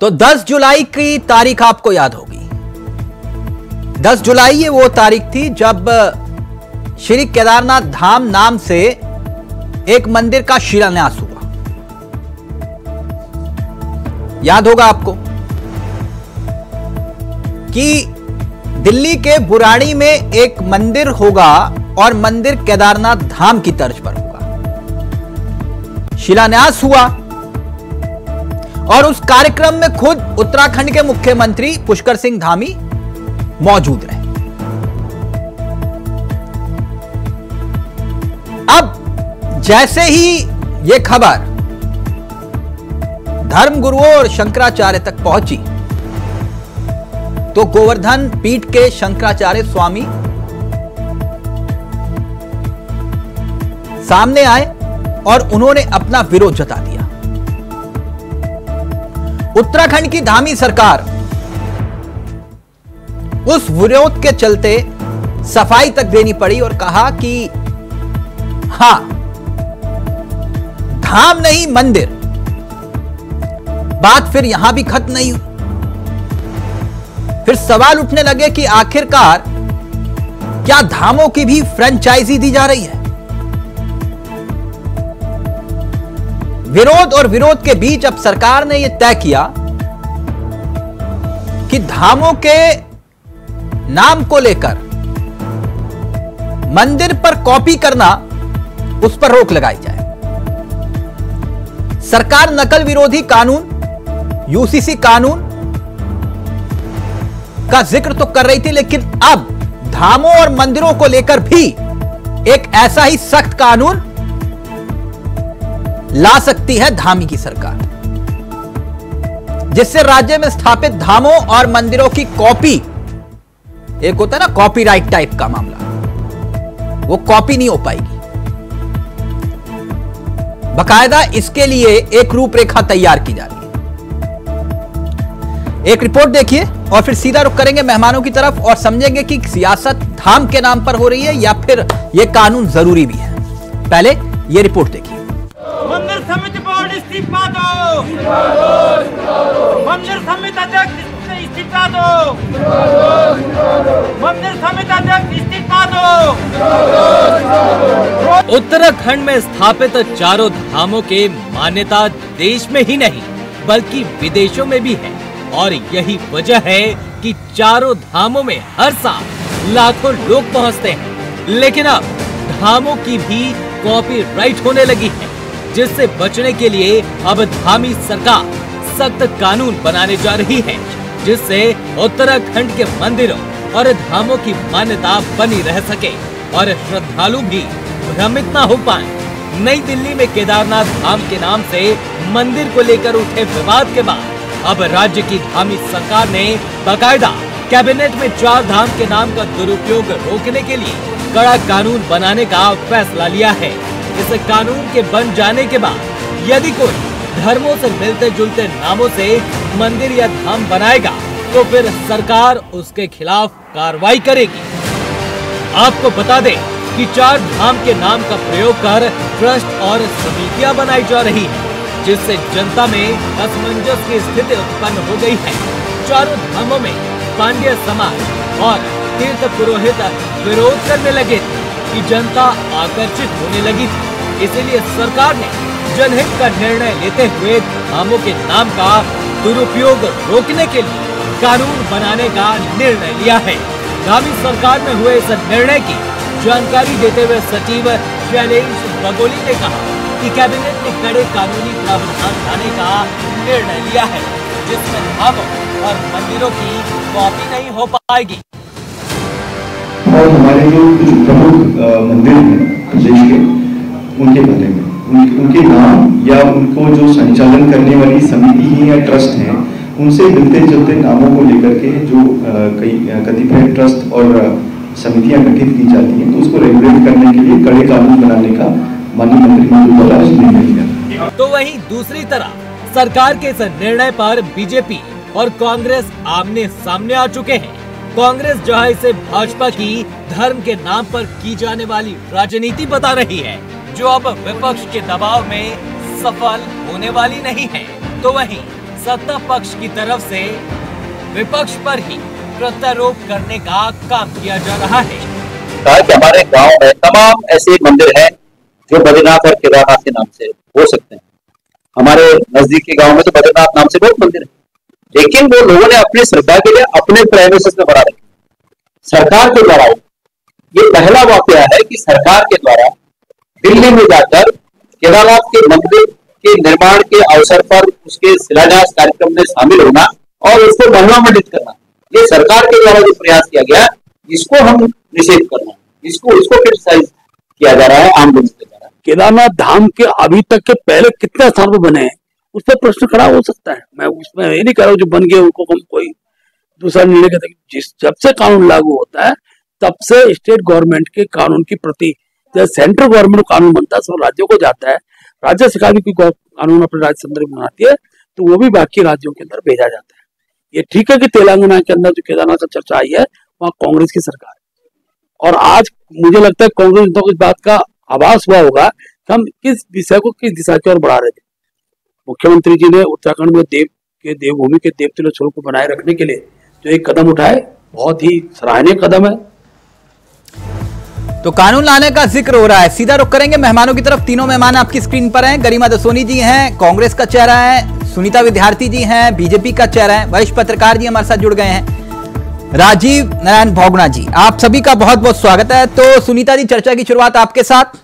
तो 10 जुलाई की तारीख आपको याद होगी। 10 जुलाई ये वो तारीख थी जब श्री केदारनाथ धाम नाम से एक मंदिर का शिलान्यास हुआ। याद होगा आपको कि दिल्ली के बुराड़ी में एक मंदिर होगा और मंदिर केदारनाथ धाम की तर्ज पर होगा। शिलान्यास हुआ और उस कार्यक्रम में खुद उत्तराखंड के मुख्यमंत्री पुष्कर सिंह धामी मौजूद रहे। अब जैसे ही यह खबर धर्म गुरुओं और शंकराचार्य तक पहुँची। तो गोवर्धन पीठ के शंकराचार्य स्वामी सामने आए और उन्होंने अपना विरोध जता दिया। उत्तराखंड की धामी सरकार उस विरोध के चलते सफ़ाई तक देनी पड़ी और कहा कि, हाँ, धाम नहीं, मंदिर। बात फिर यहाँ भी खत्म नहीं हुई। फिर सवाल उठने लगे कि आखिरकार क्या धामों की भी फ्रेंचाइजी दी जा रही है? विरोध और विरोध के बीच अब सरकार ने यह तय किया कि धामों के नाम को लेकर मंदिर पर कॉपी करना उस पर रोक लगाई जाए। सरकार नकल विरोधी कानून यूसीसी कानून का ज़िक्र तो कर रही थी, लेकिन अब धामों और मंदिरों को लेकर भी एक ऐसा ही सख्त कानून ला सकती है धामी की सरकार। जिससे राज्य में स्थापित धामों और मंदिरों की कॉपी, एक होता है ना कॉपीराइट टाइप का मामला, वो कॉपी नहीं हो पाएगी। बकायदा इसके लिए एक रूपरेखा तैयार की जा रही एक रिपोर्ट देखिए और फिर सीधा रुख करेंगे मेहमानों की तरफ़ और समझेंगे कि सियासत धाम के नाम पर हो रही है या फिर यह कानून ज़रूरी भी है। पहले यह रिपोर्ट देखिए। मंदिर समिति बोर्ड इस्तीफा दो। मंदिर समिति अध्यक्ष इस्तीफा दो। मंदिर समिति अध्यक्ष इस्तीफा दो। उत्तराखंड में स्थापित चारों धामों के मान्यता देश में ही नहीं बल्कि विदेशों में भी है। और यही वजह है कि चारों धामों में हर साल लाखों लोग पहुँचते हैं। लेकिन अब धामों की भी कॉपीराइट होने लगी है, जिससे बचने के लिए अब धामी सरकार सख्त कानून बनाने जा रही है, जिससे उत्तराखंड के मंदिरों और धामों की मान्यता बनी रह सके और श्रद्धालु भी भ्रमित न हो पाए। नई दिल्ली में केदारनाथ धाम के नाम से मंदिर को लेकर उठे विवाद के बाद अब राज्य की धामी सरकार ने बाकायदा कैबिनेट में चार धाम के नाम का दुरुपयोग रोकने के लिए कड़ा कानून बनाने का फैसला लिया है। इस कानून के बन जाने के बाद यदि कोई धर्मों से मिलते जुलते नामों से मंदिर या धाम बनाएगा तो फिर सरकार उसके खिलाफ कार्रवाई करेगी। आपको बता दें कि चार धाम के नाम का प्रयोग कर ट्रस्ट और समितियाँ बनाई जा रही है। जिससे जनता में असमंजस की स्थिति उत्पन्न हो गई है। चारों धामों में पांड्य समाज और तीर्थ पुरोहित विरोध करने लगे कि जनता आकर्षित होने लगी थी। इसीलिए सरकार ने जनहित का निर्णय लेते हुए धामों के नाम का दुरुपयोग रोकने के लिए कानून बनाने का निर्णय लिया है। धामी सरकार में हुए इस निर्णय की जानकारी देते हुए सचिव शैलेश बगोली ने कहा कि कैबिनेट ने कड़े कानूनी प्रावधान लाने का निर्णय लिया है जिसमें धामों और मंदिरों की कॉपी नहीं हो पाएगी। और हमारे जो कुछ प्रमुख मंदिर हैं प्रदेश के उनके बारे में। उन, उनके नाम या उनको जो संचालन करने वाली समिति ही या ट्रस्ट हैं उनसे मिलते जुलते नामों को लेकर के जो कई कतिपय ट्रस्ट और समितियाँ गठित की जाती हैं तो उसको रेगुलेट करने के लिए कड़े कानून बनाने का माननीय मंत्रिमंडल द्वारा निर्णय लिया तो वहीं दूसरी तरफ़ सरकार के इस निर्णय पर बीजेपी और कांग्रेस आमने सामने आ चुके हैं। कांग्रेस जहाँ इसे भाजपा की धर्म के नाम पर की जाने वाली राजनीति बता रही है, जो अब विपक्ष के दबाव में सफल होने वाली नहीं है। तो वहीं सत्ता पक्ष की तरफ़ से विपक्ष पर ही प्रत्यारोप करने का काम किया जा रहा है। कहा कि हमारे गाँव में तमाम ऐसे मंदिर हैं जो बद्रीनाथ और केदारनाथ के नाम से हो सकते हैं। हमारे नज़दीक के गाँव में तो बद्रीनाथ नाम से बहुत मंदिर है। लेकिन वो लोगों ने अपनी श्रद्धा के लिए अपने प्रेमिसेस में बना रखे सरकार के द्वारा, ये पहला वाकया है कि सरकार के द्वारा दिल्ली में जाकर केदारनाथ के मंदिर के निर्माण के अवसर पर उसके शिलान्यास कार्यक्रम में शामिल होना और उसको महिमा मंडित करना। ये सरकार के द्वारा जो प्रयास किया गया, इसको हम निषेध करना है। इसको इसको क्रिटिसाइज किया जा रहा है, आम लोगों के द्वारा केदारनाथ धाम के अभी तक के पहले कितने स्थान पर बने हैं, उस पर प्रश्न खड़ा हो सकता है। मैं उसमें ये नहीं कह रहा हूँ जो बन गए, उनको हम कोई दूसरा निर्णय कहते जिस, जब से कानून लागू होता है, तब से स्टेट गवर्नमेंट के कानून की प्रति, जब सेंट्रल गवर्नमेंट कानून बनता है, सब राज्यों को जाता है, राज्य सरकार भी कोई कानून अपने राज्य अंदर बनाती है तो वो भी बाकी राज्यों के अंदर भेजा जाता है। ये ठीक है कि तेलंगाना के अंदर जो केदारनाथ का चर्चा आई है, वहाँ कांग्रेस की सरकार है। और आज मुझे लगता है कांग्रेस नेताओं को इस बात का आभास हुआ होगा कि हम किस विषय को किस दिशा की ओर बढ़ा रहे थे। मुख्यमंत्री जी ने उत्तराखंड में देव के, देवभूमि के देव स्वरूप को बनाए रखने के लिए जो एक कदम उठाए, बहुत ही सराहनीय कदम है। तो कानून लाने का ज़िक्र हो रहा है। सीधा रुख करेंगे मेहमानों की तरफ़। तीनों मेहमान आपकी स्क्रीन पर हैं। गरिमा दसोनी जी हैं, कांग्रेस का चेहरा है, सुनीता विद्यार्थी जी हैं, बीजेपी का चेहरा है, वरिष्ठ पत्रकार जी हमारे साथ जुड़ गए हैं। राजीव नारायण भोगना जी, आप सभी का बहुत बहुत स्वागत है। तो सुनीता जी, चर्चा की शुरुआत आपके साथ।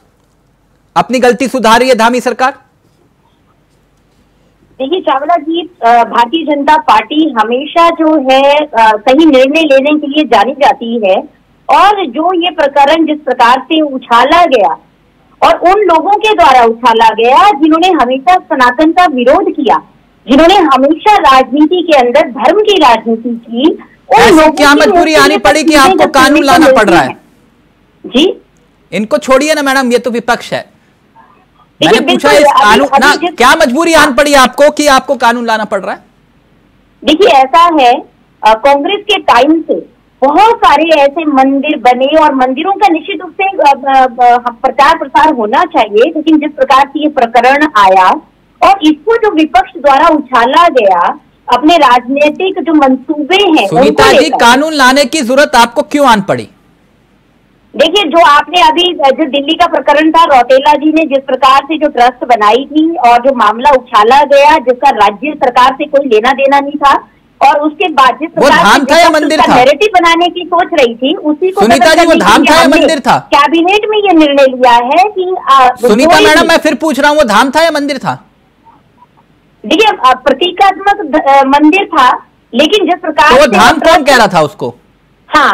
अपनी गलती सुधार रही है धामी सरकार? देखिए, चावला जी भारतीय जनता पार्टी हमेशा जो है सही निर्णय लेने के लिए जानी जाती है। और जो ये प्रकरण जिस प्रकार से उछाला गया और उन लोगों के द्वारा उछाला गया जिन्होंने हमेशा सनातन का विरोध किया जिन्होंने हमेशा राजनीति के अंदर धर्म की राजनीति की उन लोगों क्या मजबूरी आनी पड़ी कि आपको कानून लाना पड़ रहा है? जी। इनको छोड़िए ना मैडम ये तो विपक्ष है। मैंने पूछा इस कानून ना क्या मजबूरी आन पड़ी आपको कि आपको कानून लाना पड़ रहा है? देखिए ऐसा है कांग्रेस के टाइम से बहुत सारे ऐसे मंदिर बने और मंदिरों का निश्चित रूप से प्रचार प्रसार होना चाहिए लेकिन जिस प्रकार से ये प्रकरण आया और इसको जो विपक्ष द्वारा उछाला गया अपने राजनीतिक जो मंसूबे हैं सुनीता जी कानून लाने की ज़रूरत आपको क्यों आन पड़ी? देखिए जो आपने अभी जो दिल्ली का प्रकरण था रौतेला जी ने जिस प्रकार से जो ट्रस्ट बनाई थी और जो मामला उछाला गया जिसका राज्य सरकार से कोई लेना देना नहीं था और उसके बाद जिस वो धाम था या मंदिर था? नैरेटिव बनाने की सोच रही थी उसी को सुनीता जी, वो धाम था या मंदिर था? कैबिनेट में ये निर्णय लिया है कि सुनीता मैडम मैं फिर पूछ रहा हूँ वो धाम था या मंदिर था देखिए प्रतीकात्मक मंदिर था लेकिन जिस प्रकार तो वो धाम कौन कह रहा था उसको हाँ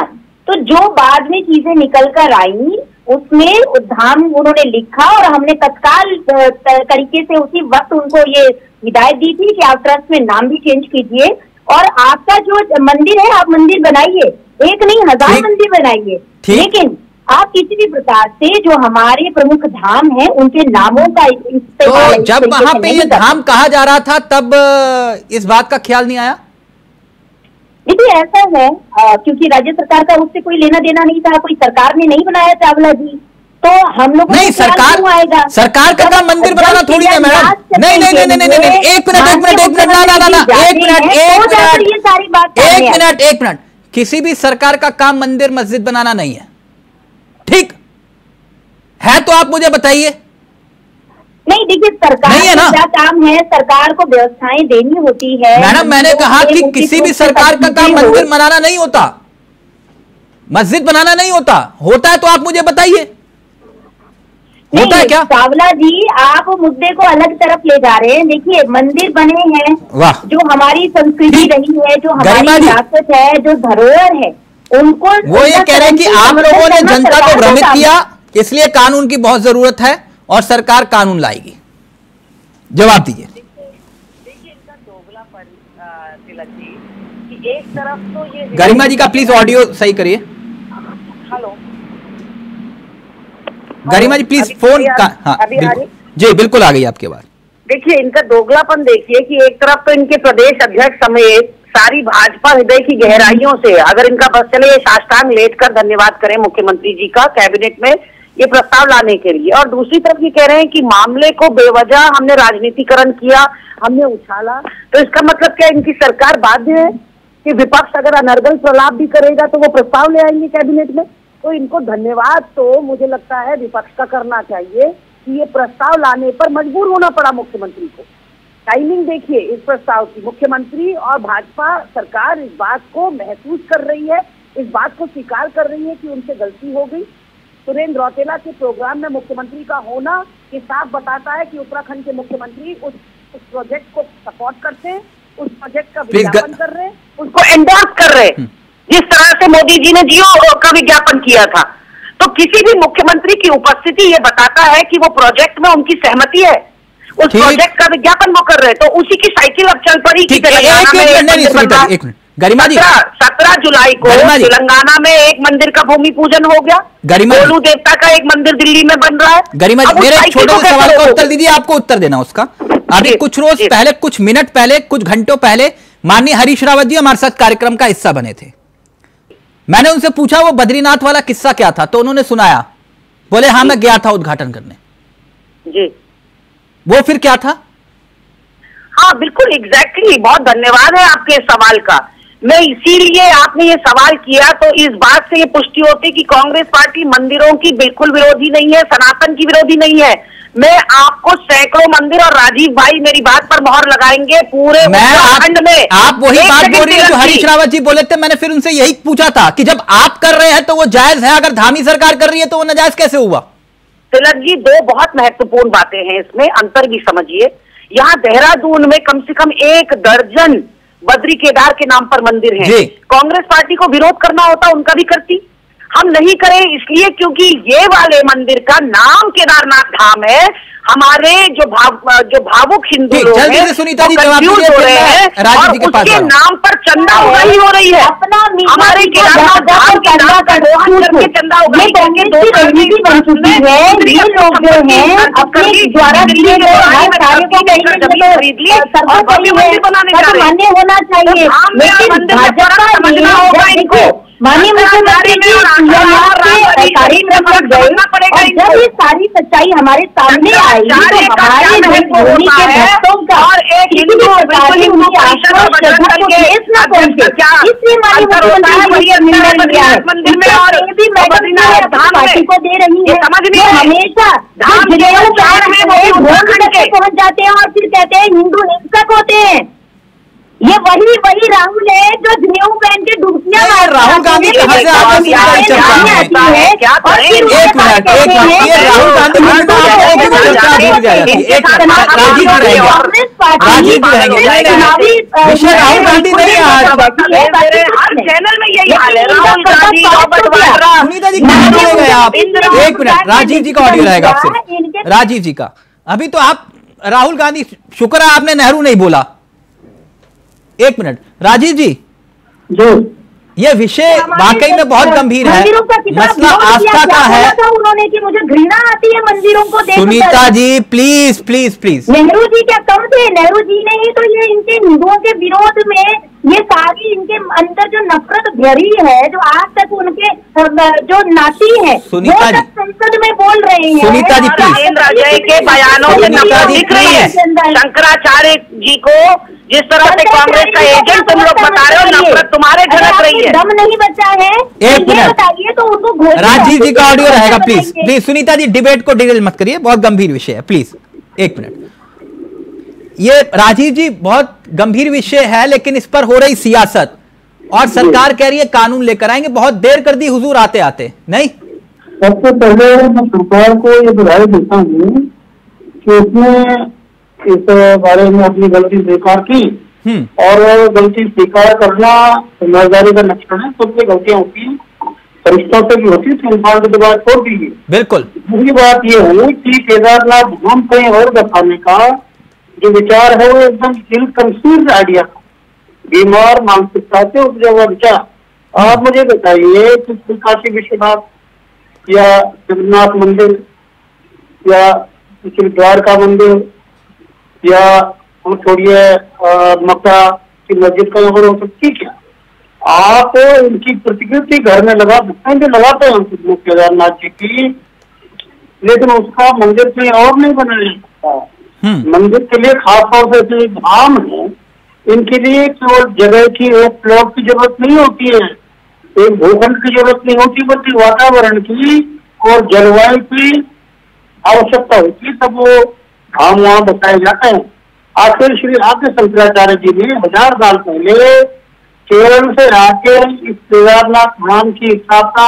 तो जो बाद में चीज़ें निकल कर आई उसमें धाम उन्होंने लिखा और हमने तत्काल तरीके से उसी वक्त उनको ये हिदायत दी थी कि आप ट्रस्ट में नाम भी चेंज कीजिए और आपका जो मंदिर है आप मंदिर बनाइए। एक नहीं हज़ार मंदिर बनाइए। लेकिन आप किसी भी प्रकार से जो हमारे प्रमुख धाम है उनके नामों का तो जब वहाँ पे ये धाम कहा जा रहा था तब इस बात का ख्याल नहीं आया? देखिए ऐसा है क्योंकि राज्य सरकार का उससे कोई लेना देना नहीं था कोई सरकार ने नहीं बनाया चावला जी। तो हम लोग नहीं सरकार सरकार का काम मंदिर बनाना थोड़ी है मैडम। नहीं नहीं नहीं नहीं नहीं एक मिनट एक मिनट एक मिनट ना ना ना एक मिनट एक मिनट। एक मिनट एक मिनट। किसी भी सरकार का काम मंदिर मस्जिद बनाना नहीं है। ठीक? है तो आप मुझे बताइए। नहीं देखिए सरकार नहीं है ना? क्या काम है? सरकार को व्यवस्थाएँ देनी होती है। मैडम मैंने कहा कि किसी भी सरकार का काम मंदिर बनाना नहीं होता। मस्जिद बनाना नहीं होता। होता है तो आप मुझे बताइए। होता है क्या? चावला जी आप मुद्दे को अलग तरफ़ ले जा रहे हैं। देखिए मंदिर बने हैं वाह। जो हमारी संस्कृति रही है जो हमारी विरासत है जो धरोहर है उनको वो ये कह रहे हैं कि आम लोगों ने जनता को भ्रमित किया इसलिए कानून की बहुत ज़रूरत है और सरकार कानून लाएगी। जवाब दीजिए। देखिए इनका दोगलापन तिलक जी कि एक तरफ़ तो ये गरिमा जी का प्लीज़ ऑडियो सही करिए। Hello. Garima ji please phone का हाँ बिल्कुल। जी बिल्कुल आ गई आपके बात देखिए इनका दोगलापन देखिए कि एक तरफ़ तो इनके प्रदेश अध्यक्ष समेत सारी भाजपा हृदय की गहराइयों से अगर इनका बस चले ये साष्टांग लेट कर धन्यवाद करें मुख्यमंत्री जी का कैबिनेट में ये प्रस्ताव लाने के लिए। और दूसरी तरफ़ ये कह रहे हैं कि मामले को बेवजह हमने राजनीतिकरण किया हमने उछाला। तो इसका मतलब क्या इनकी सरकार बाध्य है कि विपक्ष अगर अनर्गल प्रलाप भी करेगा तो वो प्रस्ताव ले आएँगे कैबिनेट में? तो इनको धन्यवाद तो मुझे लगता है विपक्ष का करना चाहिए कि ये प्रस्ताव लाने पर मजबूर होना पड़ा मुख्यमंत्री को। टाइमिंग देखिए इस प्रस्ताव की। मुख्यमंत्री और भाजपा सरकार इस बात को महसूस कर रही है इस बात को स्वीकार कर रही है कि उनसे गलती हो गई। सुरेंद्र रौतेला के प्रोग्राम में मुख्यमंत्री का होना ये साफ़ बताता है कि उत्तराखंड के मुख्यमंत्री उस उस प्रोजेक्ट को सपोर्ट करते हैं उस प्रोजेक्ट का विज्ञापन कर रहे हैं उसको एंडोर्स कर रहे हम्म। हैं जिस तरह से मोदी जी ने जियो का विज्ञापन किया था। तो किसी भी मुख्यमंत्री की उपस्थिति ये बताता है कि वो प्रोजेक्ट में उनकी सहमति है। उस प्रोजेक्ट का विज्ञापन वो कर रहे हैं। तो उसी की साइकिल अब चल पड़ी कि गरिमा जी सत्रह जुलाई को तेलंगाना में एक मंदिर का भूमि पूजन हो गया। गरिमा गोलू देवता का एक मंदिर दिल्ली में बन रहा है। गरिमा जी मेरे छोटे से सवाल का उत्तर दीजिए आपको उत्तर देना उसका। अभी कुछ रोज पहले कुछ मिनट पहले कुछ घंटों पहले माननीय हरीश रावत जी हमारे साथ कार्यक्रम का हिस्सा बने थे। मैंने उनसे पूछा वो बद्रीनाथ वाला किस्सा क्या था? तो उन्होंने सुनाया बोले हाँ मैं गया था उद्घाटन करने। जी। वो फिर क्या था? हाँ बिल्कुल एग्जैक्टली exactly, बहुत धन्यवाद है आपके सवाल का। मैं इसीलिए आपने ये सवाल किया तो इस बात से ये पुष्टि होती कि कांग्रेस पार्टी मंदिरों की बिल्कुल विरोधी नहीं है सनातन की विरोधी नहीं है। मैं आपको सैकड़ों मंदिर और राजीव भाई मेरी बात पर मोहर लगाएँगे पूरे उत्तराखंड में। आप वही बात बोल रही है जो हरीश रावत जी बोले थे मैंने फिर उनसे यही पूछा था कि जब आप कर रहे हैं तो वो जायज़ है अगर धामी सरकार कर रही है तो वो नाजायज कैसे हुआ? तिलक जी दो बहुत महत्वपूर्ण बातें हैं इसमें अंतर भी समझिए। यहाँ देहरादून में कम से कम एक दर्जन बद्री केदार के नाम पर मंदिर है। कांग्रेस पार्टी को विरोध करना होता उनका भी करती। हम नहीं करें इसलिए क्योंकि ये वाले मंदिर का नाम केदारनाथ धाम है हमारे जो भाव जो भावुक हिंदू लोग हैं सुनीता जी जवाब confused हो रहे हैं और के उसके। नाम पर चंदा उगाही हो रही है अपना हमारे केदारनाथ धाम के नाम पर करके चंदा उगाही करके दो की को कहीं सरकार भव्य मंदिर बनाने हैं। मान्य होना चाहिए और भाजपा समझना होगा इनको। माननीय मुख्यमंत्री जी गए और जब ये सारी सच्चाई हमारे सामने आई तो हमारे धोनी के भक्तों का और एक किसी भी हिंदू प्रकार की उनकी परिषद और श्रद्धा को ठेस न पहुँचे इसलिए माननीय मुख्यमंत्री जी निर्णय लिया है और भी मैडम। पार्टी को दे रही है। हमेशा धाम। पहुँच जाते हैं और फिर कहते हैं हिंदू हिंसक होते हैं। ये वही वही राहुल है जो जनेऊ पहन के डुबकियाँ मारते राहुल गांधी कहाँ से बात सीधा है, है, क्या और करें? फिर एक मिनट एक मिनट हैं ये राहुल गांधी है, एक है। हैं। अ, विषय राहुल गांधी नहीं है है, मेरे हर। चैनल में यही हाल है। राहुल गांधी हो सुनीता जी कहाँ चले गए आप? एक मिनट राजीव जी का ऑडियो रहेगा आपसे। राजीव जी का। अभी तो आप राहुल गांधी शुक्र है आपने नेहरू नहीं बोला एक मिनट। राजीव जी। जो। ये विषय वाकई में बहुत गंभीर है। मंदिरों का कितना मसला आस्था का है। उन्होंने कि मुझे घृणा आती है मंदिरों को देख Sunita ji please please please Nehru ji क्या कम थे? नेहरू जी ने ही तो ये इनके हिंदुओं के विरोध में ये सारी इनके अंदर जो नफरत भरी है जो आज तक उनके जो नाती है सुनीता जी। संसद में बोल रहे हैं। सुनीता जी, अजय के बयानों से नफरत दिख रही है। शंकराचार्य जी को जिस तरह से कांग्रेस का एजेंट तुम लोग बता रहे हो नफरत तुम्हारे झलक रही है। दम नहीं बचा है तो एक मिनट। बताइए तो उनको राजीव जी का ऑडियो रहेगा please please Sunita ji debate को डिटेल मत करिए बहुत गंभीर विषय है प्लीज़ एक मिनट। ये राजीव जी बहुत गंभीर विषय है लेकिन इस पर हो रही सियासत। और सरकार कह रही है कानून लेकर आएँगे। बहुत देर कर दी हुजूर आते आते नहीं? सबसे पहले मैं सरकार को ये बधाई देता हूँ कि उसने इस बारे में अपनी गलती स्वीकार की हम्म। और गलती स्वीकार करना समझदारी का लक्षण है सबसे गलतियाँ होती हैं। फरिश्तों से भी होती है तो इंसान की तो बात छोड़ दीजिए। बिल्कुल। दूसरी बात ये है कि केदारनाथ धाम कहीं और दफाने का जो विचार है वो एकदम दिल कंफ्यूज आइडिया बीमार मानसिकता से उपजा हुआ विचार आप मुझे बताइए कि काशी विश्वनाथ या जगन्नाथ मंदिर या द्वारका मंदिर या हम छोड़िए मक्का की मस्जिद का यहाँ हो सकती है। क्या आप इनकी प्रतिकृति घर में लगा सकते हैं जो लगाते हैं हम लोग केदारनाथ जी की। लेकिन उसका मंदिर कहीं और नहीं बनाया जाता हम्म। मंदिर के लिए खास तौर से जो धाम है इनके लिए केवल जगह की एक प्लॉट की ज़रूरत नहीं होती है। एक भूखंड की ज़रूरत नहीं होती बल्कि वातावरण की और जलवायु की आवश्यकता होती है। तब वो धाम वहाँ बताए जाते हैं। आखिर श्री आद्य शंकराचार्य जी ने हज़ार साल पहले केरल से आके इस केदारनाथ धाम की स्थापना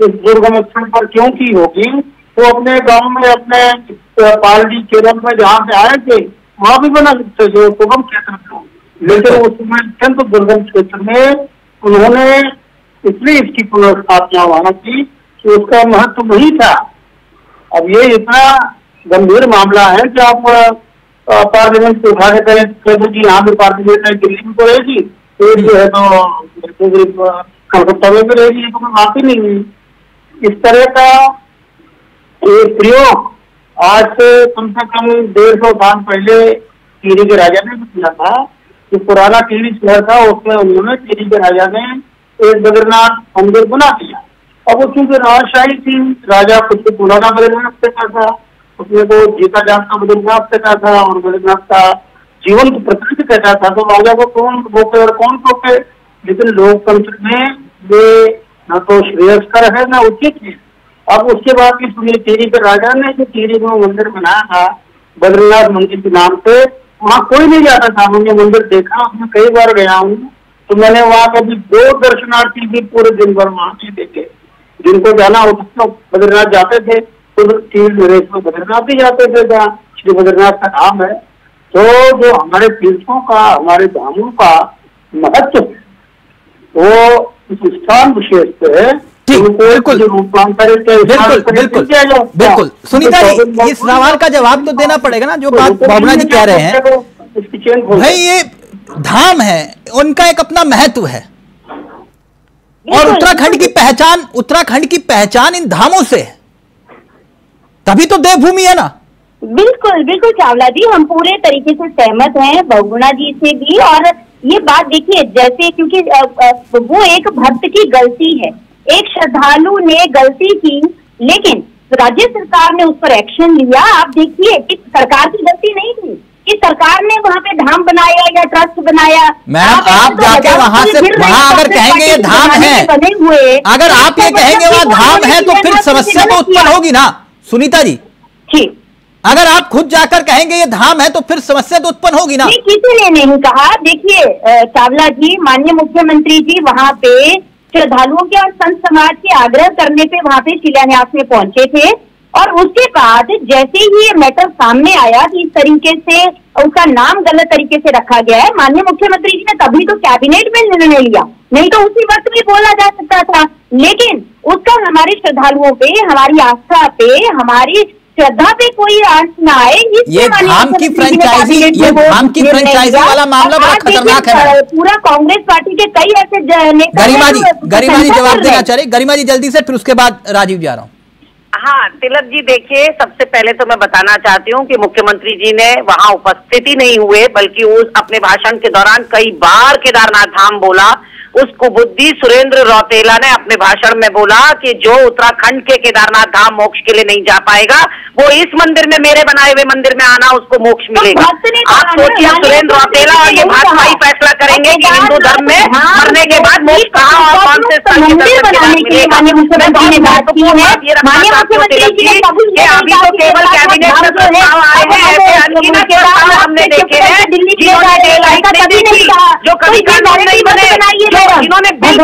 इस दुर्गम स्थल पर क्यों की होगी, वो अपने गाँव में, अपने पालडी केरल में जहाँ से आए थे, वहाँ भी बना सकते जो सुगम क्षेत्र था लेकिन उस समय अत्यंत दुर्गम क्षेत्र में उन्होंने इसलिए इसकी पुनर्स्थापना वहाँ की कि उसका महत्व वही था। अब ये इतना गंभीर मामला है कि आप पार्लियामेंट को उठा के करें कहते जी यहाँ पे पार्लियामेंट है दिल्ली में तो रहेगी। एक जो है तो कलकत्ता में भी रहेगी तो ही नहीं हुई। इस तरह का ये प्रयोग आज से कम से कम डेढ़ सौ साल पहले टीरी के राजा ने भी किया था। जो पुराना टीरी शहर था, उसमें उन्होंने टीरी के राजा ने एक बद्रनाथ मंदिर बना दिया। अब वो चूँकि राजशाही थी, राजा खुद को पुराना बद्रीनाथ कहता था। उसमें तो जीता जागता बद्रीनाथ कहता था और बद्रीनाथ का जीवंत प्रकृति कहता था। तो राजा को कौन रोके और कौन टोके? लेकिन लोकतंत्र में ये न तो श्रेयस्कर है, न उचित है। अब उसके बाद भी सुनिए टीरी के राजा ने जो टीरी में मंदिर बनाया था, बद्रीनाथ मंदिर के नाम से वहाँ कोई नहीं जाता था। मैंने मंदिर देखा उसमें कई बार गया हूँ। तो मैंने वहाँ कभी दो दर्शनार्थी भी पूरे दिन भर वहाँ नहीं देखे। जिनको जाना होता था बद्रीनाथ जाते थे। तो तीर्थ नरेश में बद्रीनाथ ही जाते थे जहाँ श्री बद्रीनाथ का नाम है। तो जो हमारे तीर्थों का हमारे धामों का महत्व है वो इस स्थान विशेष पे है। बिल्कुल। स्थान बिल्कुल बिल्कुल। बिल्कुल। सुनीता तो जी इस सवाल का जवाब तो देना पड़ेगा ना जो बात भावना जी कह रहे हैं। भाई ये धाम है उनका एक अपना महत्व है। और उत्तराखंड की पहचान उत्तराखंड की पहचान इन धामों से है। तभी तो देवभूमि है ना। बिल्कुल बिल्कुल चावला जी हम पूरे तरीके से सहमत हैं बहुगुणा जी से भी और ये बात देखिए जैसे क्योंकि वो एक भक्त की गलती है एक श्रद्धालु ने गलती की लेकिन राज्य सरकार ने उस पर एक्शन लिया। आप देखिए कि सरकार की गलती नहीं थी कि सरकार ने वहाँ पे धाम बनाया या ट्रस्ट बनाया। मैडम आप तो जाके वहाँ से वहाँ अगर कहेंगे ये धाम है बने हुए अगर आप ये तो कहेंगे वहाँ धाम है तो फिर समस्या तो उत्पन्न होगी ना। सुनीता जी? जी। अगर आप खुद जाकर कहेंगे ये धाम है तो फिर समस्या तो उत्पन्न होगी ना? किसी ने नहीं कहा। देखिए चावला जी माननीय मुख्यमंत्री जी वहाँ पे श्रद्धालुओं के और संत समाज के आग्रह करने पे वहाँ पे शिलान्यास में पहुँचे थे। और उसके बाद जैसे ही ये मैटर सामने आया कि इस तरीके से उसका नाम गलत तरीके से रखा गया है माननीय मुख्यमंत्री जी ने तभी तो कैबिनेट में निर्णय लिया। नहीं तो उसी वक्त भी बोला जा सकता था। लेकिन उसका हमारे श्रद्धालुओं पे हमारी आस्था पे हमारी श्रद्धा पे कोई आँच ना आए ये धाम की फ्रेंचाइजी- ये धाम की फ्रेंचाइजी वाला मामला बड़ा खतरनाक है पूरा कांग्रेस पार्टी के कई ऐसे नेता गरिमा जी गरिमा जी जवाब देना चाह रहे गरिमा जी जल्दी से फिर उसके बाद राजीव जा रहा हूँ। हाँ तिलक जी देखिए सबसे पहले तो मैं बताना चाहती हूँ कि मुख्यमंत्री जी ने वहाँ उपस्थित ही नहीं हुए बल्कि उस अपने भाषण के दौरान कई बार केदारनाथ धाम बोला। उस कुबुद्धि सुरेंद्र रौतेला ने अपने भाषण में बोला कि जो उत्तराखंड के केदारनाथ धाम मोक्ष के लिए नहीं जा पाएगा वो इस मंदिर में मेरे बनाए हुए मंदिर में आना उसको मोक्ष मिलेगा। भक्त ने कहा आप सोचिए सुरेंद्र रौतेला और ये भाजपा ही फैसला करेंगे कि हिंदू धर्म में मरने के बाद कहाँ और कौन से स्थल के मिलेगा ये अभी तो केवल कैबिनेट में प्रस्ताव आए हैं ऐसे अनगिनत प्रस्ताव हमने देखे हैं जिन्होंने डे लाइट नहीं देखी जो कभी कानून नहीं बने जो जिन्होंने बिल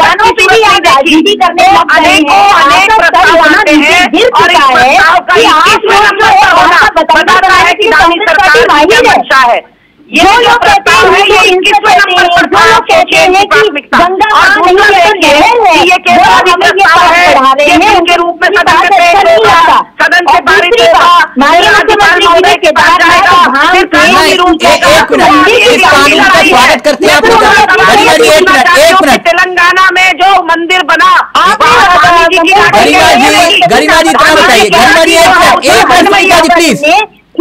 भी करने अनेकों अनेक प्रस्ताव आते हैं और इस प्रस्ताव का इक्कीसवें नंबर पर होना वहाँ का बताना है कि दानी सरकार की माहिर मंशा है। ये जो जो लोग कहते हैं ये कि इक्कीसवें नंबर जो लोग कहते हैं कि गंगा और माँ नहीं दूसरा है तो है ये केंद्र प्रस्ताव है ये हैं बिल के रूप में सदन में पेश अच्छा होगा सदन से पारित होगा राज्यपाल महोदय के पास जाएगा फिर से कानूनी रूप से का स्वागत करते हैं एक मिनट। तेलंगाना में जो मंदिर बना गरिमा जी गरिमा जी इतना बताइए गरिमा जी एक मिनट एक मिनट प्लीज़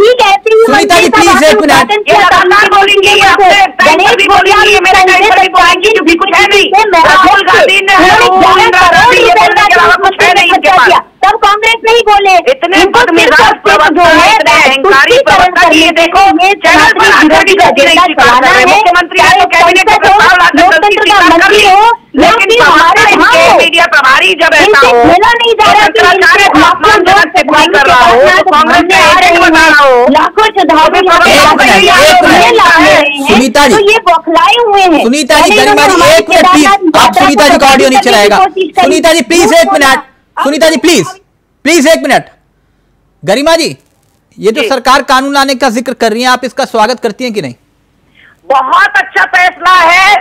ठीक है सुनीता जी, प्लीज़ एक मिनट। क्योंकि कुछ है नहीं। है। तब कांग्रेस नहीं बोले इतने बदमिजाज प्रवक्ता इतने अहंकारी प्रवक्ता ये देखो, चैनल पर का चलाना है मुख्यमंत्री है तो कैबिनेट में प्रस्ताव लाकर गलती स्वीकार कर ली। लेकिन हमारे इनके मीडिया प्रभारी जब ऐसा हो नहीं जा रहा अपमानजनक टिप्पणी कर हो तो कांग्रेस के एजेंट बता रहा हो लाखों श्रद्धालु हैं, सुनीता जी। तो ये बौखलाए हुए हैं सुनीता जी एक मिनट प्लीज़ आप सुनीता जी का ऑडियो नहीं चलाएगा सुनीता जी प्लीज़ एक minute Sunita ji please please एक मिनट गरिमा जी ये जो सरकार कानून लाने का ज़िक्र कर रही है आप इसका स्वागत करती हैं कि नहीं? बहुत अच्छा फैसला है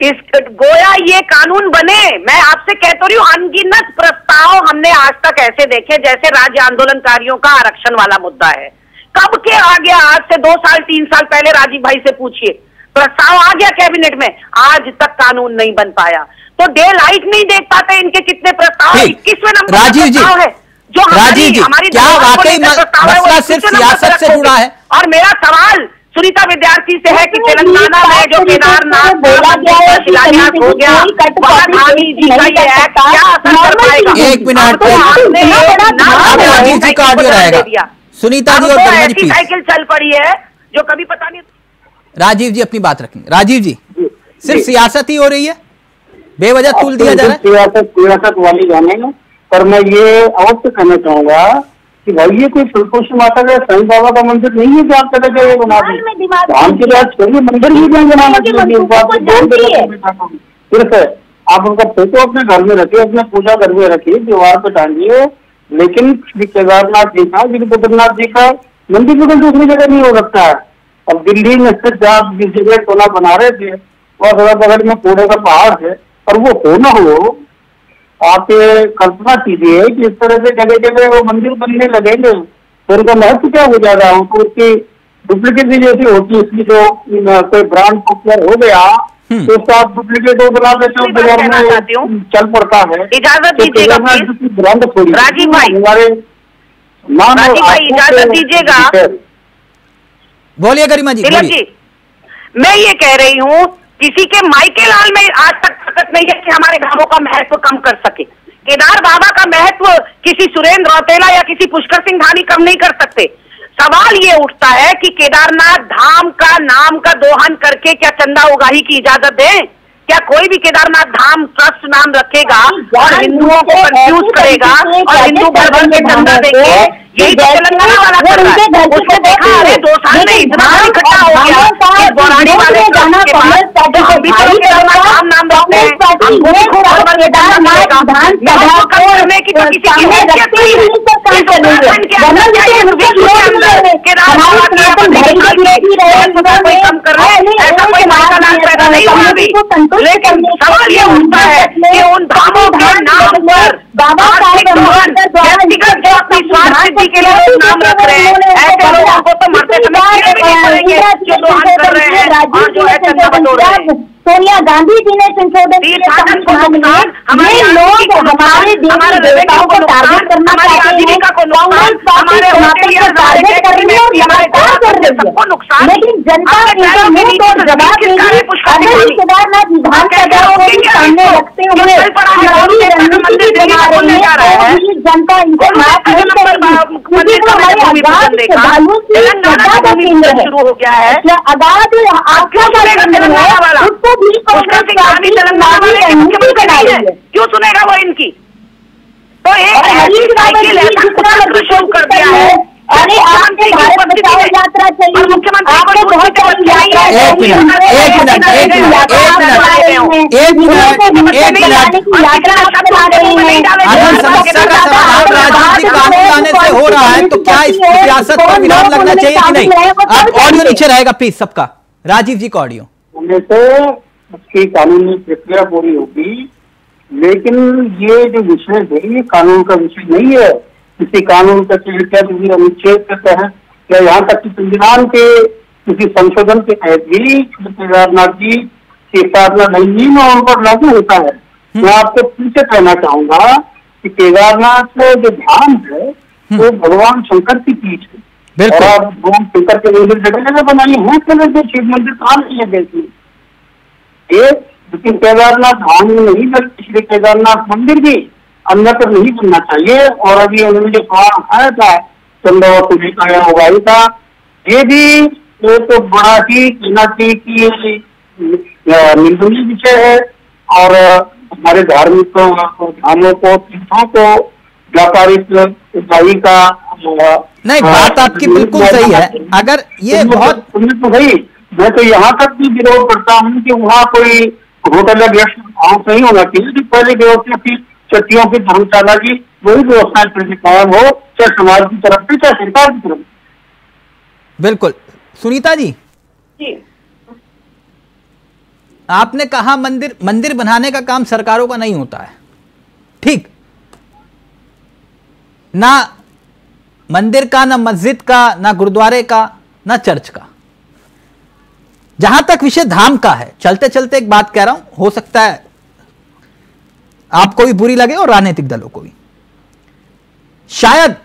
इस गोया ये कानून बने। मैं आपसे कहती रही हूँ अनगिनत प्रस्ताव हमने आज तक ऐसे देखे जैसे राज्य आंदोलनकारियों का आरक्षण वाला मुद्दा है। कब के आ गया? आज से दो साल तीन साल पहले राजीव भाई से पूछिए। प्रस्ताव आ गया कैबिनेट में आज तक कानून नहीं बन पाया। तो डे लाइट नहीं देख पाते इनके कितने प्रस्ताव ठीक। इक्कीसवें नंबर राजीव जी, है जो हमारी- राजीव जी, हमारी क्या वाकई है, मसला सिर्फ़ सियासत से जुड़ा है? और मेरा सवाल सुनीता विद्यार्थी से है कि तेलंगाना में जो केदारनाथ बोला गया है शिलान्यास हो गया है। एक मिनट, तो है। राजीव जी का ऑडियो रहेगा दिया। सुनीता जी और ऐसी साइकिल चल पड़ी है जो कभी पता नहीं राजीव जी अपनी बात रखेंगे राजीव जी सिर्फ़ सियासत ही हो रही है बेवजह तुल दिया जा रहा है। सियासत सियासत वाली जाने में पर मैं ये अवश्य कहना चाहूँगा कि भाई ये कोई फुलकुश माता का साईं बाबा का मंदिर नहीं है जो आप कहते थे ये बना दें धाम की बात छोड़िए मंदिर भी नहीं बनाना चाहिए। है। मैं सिर्फ़ आप उनका फ़ोटो अपने घर में रखिए अपने पूजा घर में रखिए दीवार पे टांगिए। लेकिन श्री केदारनाथ जी का श्री बद्रीनाथ जी का मंदिर भी कोई दूसरी जगह नहीं हो सकता है। अब दिल्ली में स्थित जहाँ जिस जगह टोला बना रहे थे और थोड़ा बगल में कूड़े का पहाड़ है और वो हो ना हो आप कल्पना कीजिए कि इस तरह से जगह जगह वो मंदिर बनने लगेंगे। तो उनका महत्व क्या हो जाएगा? उनको उसकी डुप्लीकेट जैसी होती है इसकी जो कोई ब्रांड पॉपुलर हो गया तो उसका आप डुप्लीकेट वो बना देते हो मैं बाज़ार हूँ। में चल पड़ता है। इजाज़त तो दीजिएगा, ब्रांड थोड़ी राजीव भाई। हमारे नाम भाई, इजाज़त दीजिएगा। बोलिए गरिमा जी तिलक जी मैं ये कह रही हूँ किसी के माइके लाल में आज तक ताकत नहीं है कि हमारे गाँवों का महत्व कम कर सके। केदार बाबा का महत्व किसी सुरेंद्र रौतेला या किसी पुष्कर सिंह धानी कम नहीं कर सकते। सवाल ये उठता है कि केदारनाथ धाम का नाम का दोहन करके क्या चंदा उगाही की इजाज़त दें? क्या कोई भी केदारनाथ धाम ट्रस्ट नाम रखेगा और हिंदुओं को कंफ्यूज करेगा और हिंदू भर के चंदा देंगे यही तो तेलंगाना वाला कर रहा है। उसने देखा अरे दो साल में इतना इकट्ठा हो गया इस बौराड़ी वाले के बाद जो हम भी तो केदारनाथ धाम नाम रखते हैं। हमको भी खूब के चंदा मिलेगा मैं उसको कम करने की तो किसी की हैसियत नहीं है इस उत्तराखंड के अंदर क्या इस विश्व के अंदर की अपनी निकाल के महत्व कोई कम कर रहे हैं ऐसा कोई माइका लाल पैदा नहीं हुआ अभी। लेकिन सवाल ये उठता है कि उन धामों के नाम पर बाबा साहेब व्यक्तिगत जो अपनी स्वार्थ सिद्धि के लिए लोग नाम रख रहे हैं। ऐसे लोगों को तो मरते समय जो कर रहे हैं और जो है चंदा बटोर रहे हैं। सोनिया गांधी जी ने संशोधन के हमारे लोग हमारे देवी हमारे देवताओं को टारगेट करना चाहते हैं। कांग्रेस हमारे टारगेट कर रही है और लगातार कर रही है नुकसान लेकिन जनता केदारनाथ विधानसभा को सामने रखते हुए जनता इनको माफ़ नहीं करेगी। शुरू हो गया है। अगाध आस्था का केंद्र है उसको भी कांग्रेस क्यों सुनेगा वो इनकी? तो एक ऐसी साइकिल ऐसा कुतंत्र शुरू कर दिया है। अरे भारत यात्रा चली आपने बहुत एक मिनट, एक मिनट, एक मिनट, एक मिनट, एक मिनट, एक मिनट। यात्रा आप चला रहे हैं? अगर समस्या का समाधान राजनीतिक कानून लाने से हो रहा है तो क्या इस सियासत पर विराम लगना चाहिए कि नहीं? अब ऑडियो नीचे रहेगा प्लीज़ सबका। राजीव जी का ऑडियो से उसकी कानूनी प्रक्रिया पूरी होगी लेकिन ये जो विषय है ये कानून का विषय नहीं है। किसी कानून का क्या किसी अनुच्छेद के तहत या यहाँ तक कि संविधान के किसी संशोधन के तहत भी केदारनाथ जी की स्थापना नहीं उन पर लागू होता है। मैं आपको पीछे कहना चाहूँगा कि केदारनाथ का जो धाम है वो भगवान शंकर की पीठ है। बिल्कुल। और आप घूम फिर के मंदिर जगह जगह बनाइए हैं शिव मंदिर कहाँ नहीं है देश में लेकिन केदारनाथ धाम नहीं बल्कि श्री केदारनाथ मंदिर भी अन्यत्र नहीं बनना चाहिए। और अभी उन्होंने जो कहा उठाया था चंद्रवती जी का या उगाई था। ये भी ये तो बड़ा ही कहना चाहिए कि निंदनीय विषय है। और हमारे धार्मिक धामों को तीर्थों को व्यापारिक उपाई का नहीं बात आपकी बिल्कुल सही है। अगर ये तो- बहुत तो भाई मैं तो यहाँ तक भी विरोध करता हूँ कि वहाँ कोई होटल या गेस्ट हाउस नहीं होना चाहिए कि पहले व्यवस्था थी चट्टियों की धर्मशाला की वही व्यवस्था फिर से कायम हो चाहे समाज की तरफ़ से चाहे सरकार की तरफ़ बिल्कुल। सुनीता जी? जी। आपने कहा मंदिर मंदिर बनाने का काम सरकारों का नहीं होता है। ठीक। ना मंदिर का ना मस्जिद का ना गुरुद्वारे का ना चर्च का। जहाँ तक विषय धाम का है चलते चलते एक बात कह रहा हूँ हो सकता है आपको भी बुरी लगे और राजनीतिक दलों को भी। शायद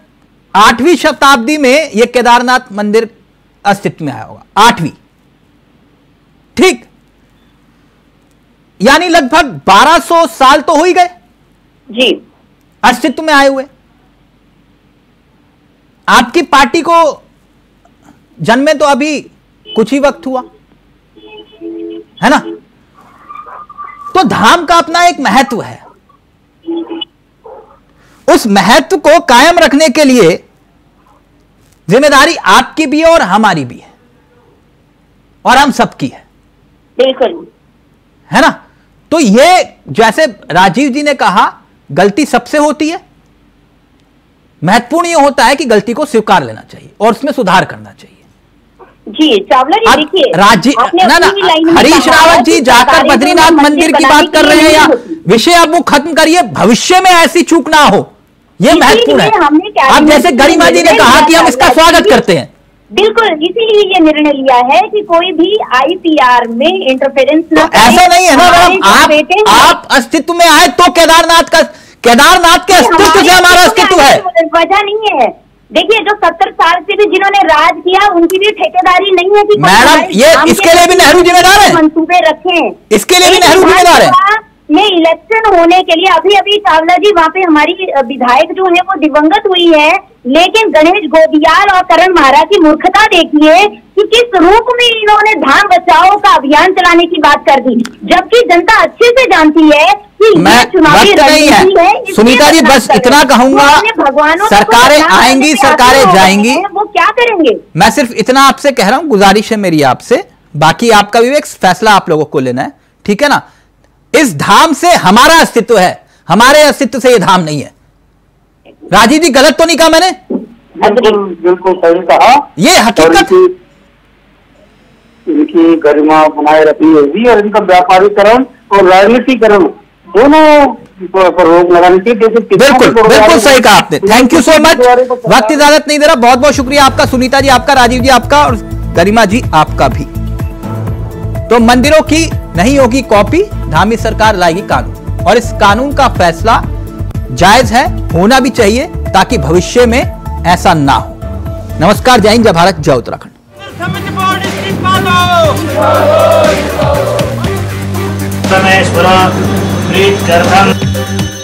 आठवीं शताब्दी में यह केदारनाथ मंदिर अस्तित्व में आया होगा आठवीं। ठीक। यानी लगभग 1200 साल तो हो ही गए। जी। अस्तित्व में आए हुए। आपकी पार्टी को जन्मे तो अभी कुछ ही वक्त हुआ। है ना? तो धाम का अपना एक महत्व है। उस महत्व को कायम रखने के लिए ज़िम्मेदारी आपकी भी है और हमारी भी है। और हम सबकी है। बिल्कुल। है ना? तो ये जैसे राजीव जी ने कहा गलती सबसे होती है। महत्वपूर्ण यह होता है कि गलती को स्वीकार लेना चाहिए और उसमें सुधार करना चाहिए। जी चावला जी देखिए राज़ी आपने ना ना हरीश रावत जी जाकर बद्रीनाथ मंदिर की बात कर रहे हैं या विषय अब वो खत्म करिए भविष्य में ऐसी चूक ना हो। ये महत्वपूर्ण है। अब जैसे गरिमा जी ने कहा कि हम इसका स्वागत करते हैं। बिल्कुल इसीलिए ये निर्णय लिया है कि कोई भी आईपीआर में इंटरफेरेंस न करे। ऐसा नहीं है ना मैडम आप आप अस्तित्व में आए तो केदारनाथ का केदारनाथ के अस्तित्व से हमारा अस्तित्व है। वजह नहीं है। देखिए जो सत्तर साल से भी जिन्होंने राज किया उनकी भी ठेकेदारी नहीं है कि मैडम, ये इसके लिए भी नेहरू जिम्मेदार है। मंसूबे रखे। इसके लिए भी नेहरू जिम्मेदार है। में इलेक्शन होने के लिए अभी अभी चावला जी वहाँ पे हमारी विधायक जो है वो दिवंगत हुई है। लेकिन गणेश गोदियाल और करण महाराज की मूर्खता देखिए कि किस रूप में इन्होंने धाम बचाओ का अभियान चलाने की बात कर दी। जबकि जनता अच्छे से जानती है कि मैं चुनावी रणनीति है इसलिए सुनीता जी बस इतना कहूँगा अपने भगवानों सरकारें आएँगी सरकारें हो जाएँगी। वो क्या करेंगे? मैं सिर्फ़ इतना आपसे कह रहा हूँ गुजारिश है मेरी आपसे। बाकी आपका विवेक फैसला आप लोगों को लेना है। ठीक है ना? इस धाम से हमारा अस्तित्व है। हमारे अस्तित्व से ये धाम नहीं है। राजीव जी गलत तो नहीं कहा मैंने? बिल्कुल बिल्कुल सही कहा। ये हकीकत इनकी गरिमा बनाए रखनी होगी और इनका व्यापारीकरण और राजनीतिकरण दोनों पर पर रोक लगानी चाहिए। बिल्कुल बिल्कुल सही कहा आपने। थैंक यू सो मच वक्त इजाज़त नहीं दे रहा। बहुत बहुत शुक्रिया आपका सुनीता जी आपका राजीव जी आपका और गरिमा जी आपका भी। तो मंदिरों की नहीं होगी कॉपी धामी सरकार लाएगी कानून। और इस कानून का फैसला जायज़ है, होना भी चाहिए ताकि भविष्य में ऐसा ना हो। नमस्कार, जय हिंद, जय भारत, जय उत्तराखंड। गर्भम।